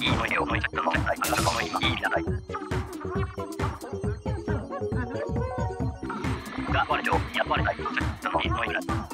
いい思い出を思い出したの絶対。あなたの今いい日だない。が我々を雇われないそのいい思い。